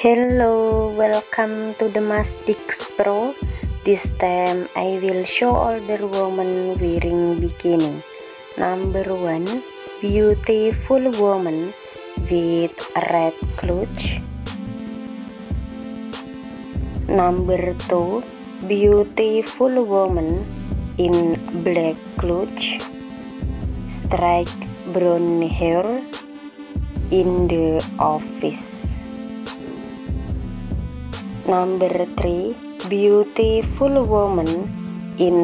Hello, welcome to the Mastix Pro. This time I will show older woman wearing bikini. Number 1, beautiful woman with red clutch. Number 2, beautiful woman in black clutch. Strike brown hair in the office. Number 3 Beautiful woman in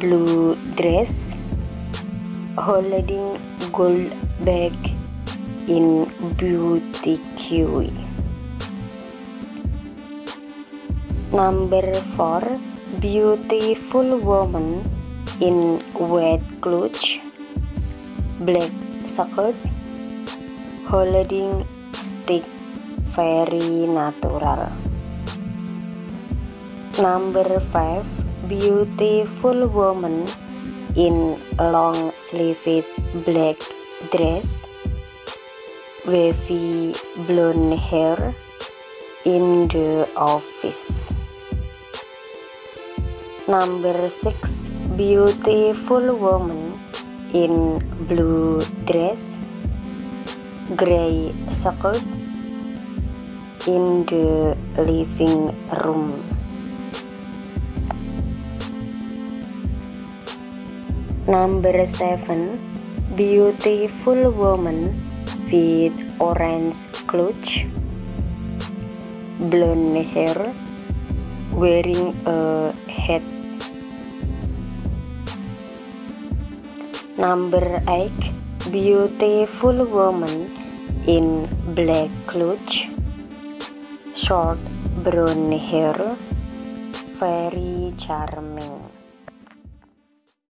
blue dress holding gold bag in beauty queue. Number 4 Beautiful woman in white clutch black skirt holding stick very natural. Number 5 Beautiful woman in long sleeved black dress wavy blonde hair in the office. Number 6 Beautiful woman in blue dress gray skirt in the living room. Number 7 Beautiful woman with orange clutch blonde hair wearing a hat. Number 8 Beautiful woman in black clutch short brown hair very charming